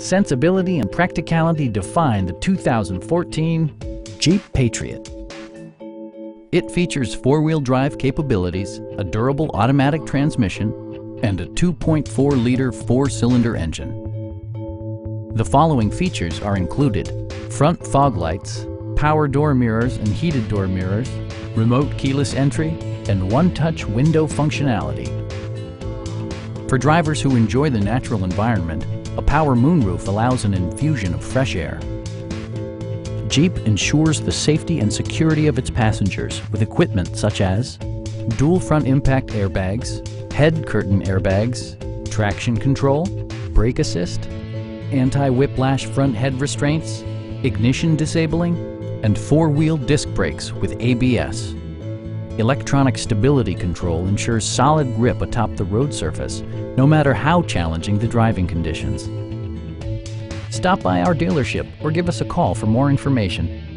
sensibility and practicality define the 2014 Jeep Patriot. It features four-wheel drive capabilities, a durable automatic transmission, and a 2.4-liter four-cylinder engine. The following features are included. Front fog lights, power door mirrors and heated door mirrors, remote keyless entry, and one-touch window functionality. For drivers who enjoy the natural environment, a power moonroof allows an infusion of fresh air. Jeep ensures the safety and security of its passengers with equipment such as dual front impact airbags, head curtain airbags, traction control, brake assist, anti-whiplash front head restraints, ignition disabling, and four-wheel disc brakes with ABS. Electronic stability control ensures solid grip atop the road surface, no matter how challenging the driving conditions. Stop by our dealership or give us a call for more information.